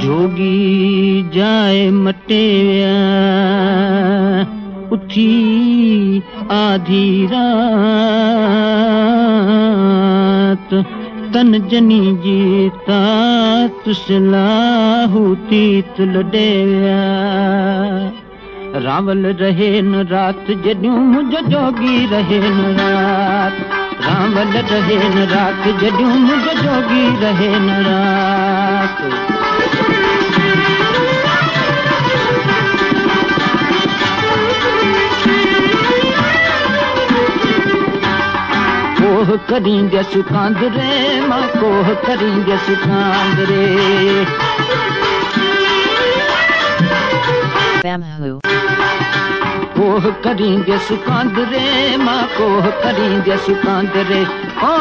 जोगी जाए मटेव्या उठी आधी रात। तन जनी जीता तुसलाहू तीत लडेव्या रावल रहे न रात, जॾहिं मुंहिंजो जोगी रहे न रात। रावल रहे न रात जॾहिं मुंहिंजो जोगी रहे न रात कोह करींदसि कांदरे माँ कोह करींदसि कांदरे Bamahu. कोह करींदसि कांदरे माँ कोह करींदसि कांदरे ओ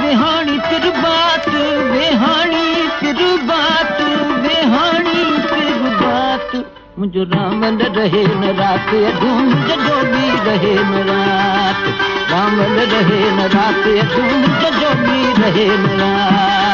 विहाणी तिर बात विहाणी तिर बात विहाणी तिर बात। मुंहिंजो रामल रहे न रात अधूं मुंहिंजो जोगी रहे न रात। रामल रहे न रात अधूं मुंहिंजो जोगी रहे न रात।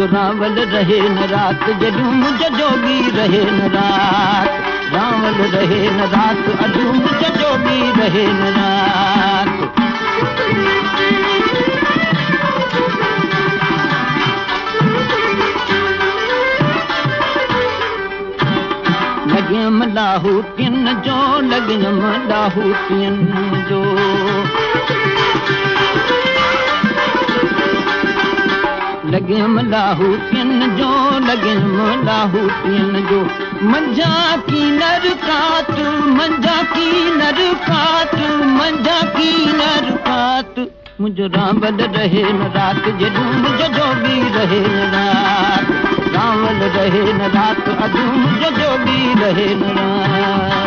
रावल रहे न रात जॾहिं जोगी रहे न रात। रावल रहे न रात अॼु जोगी रहे न रात। लॻियमि लाहूतियुनि जो लॻियमि लाहूतियुनि जो लॻियमि लाहूतियुनि जो लॻियमि लाहूतियुनि जो। मंझा की नर कात मंझा की नर कात मंझा की नर कात मुंहिंजो रावल रहे न रात जॾहिं मुंहिंजो जोगी रहे न रात। रावल रहे न रात अॼु मुंहिंजो जोगी रहे न रात